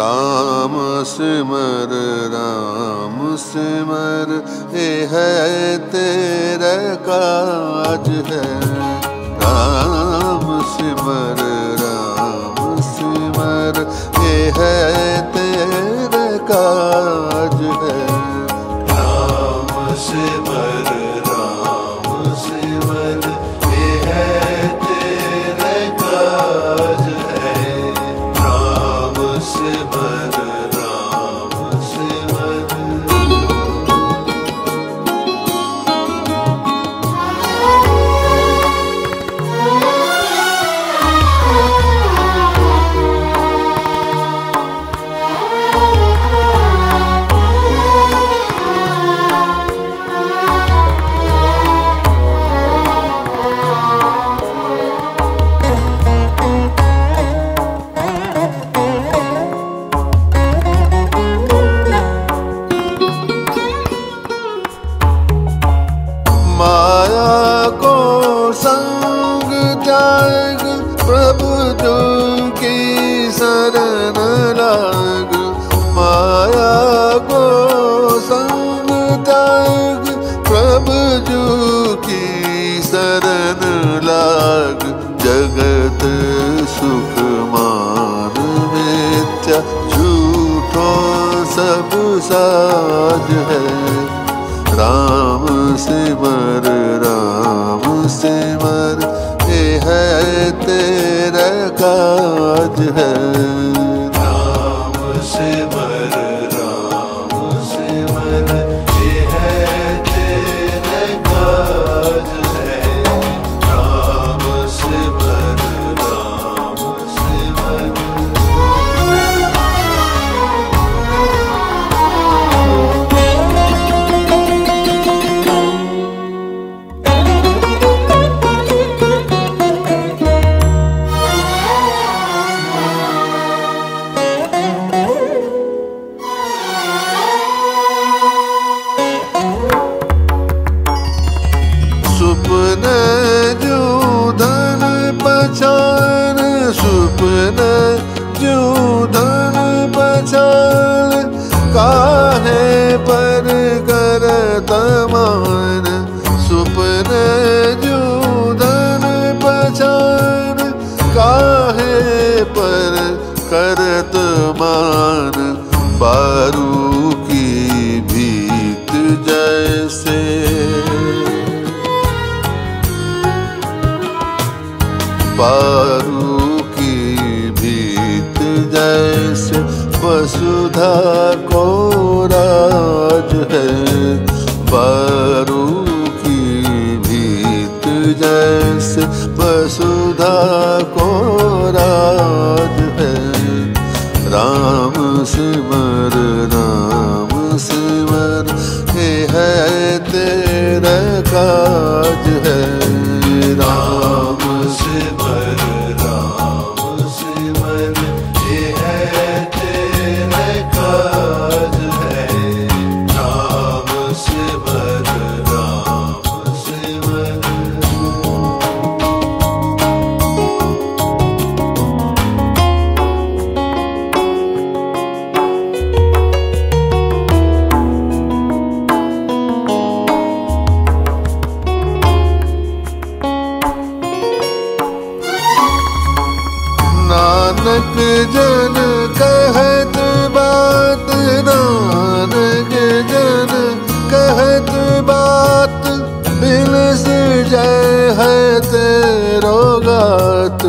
राम सिमर राम सिमर ये है तेरा काज है। ये है तेरा साज है। राम सिमर सुपन जो धन पहचान सुपन जो धन पहचान काहे पर कर तमान, सुपन जो धन पहचान काहे पर करत मान बारू की भीत जैसे। पारू की भीत जैसे वसुधा को राज है। पारू की भीत जैसे वसुधा को राज है। राम सिमर राम सिमर, हे है तेरा काज जन कहत बात, नानक जन कहत बात बिलस जय है तेरो गात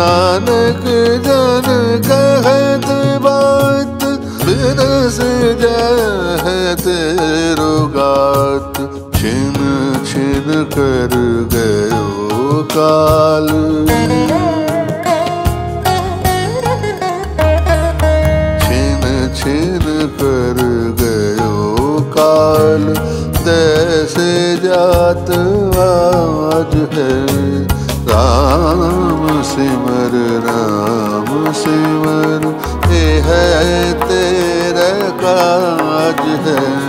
नानक जन कहत बात बिलस जय है तेरो गात छिन छिन कर गयो काल। राम सिमर राम सिमर ये है तेरा काज है।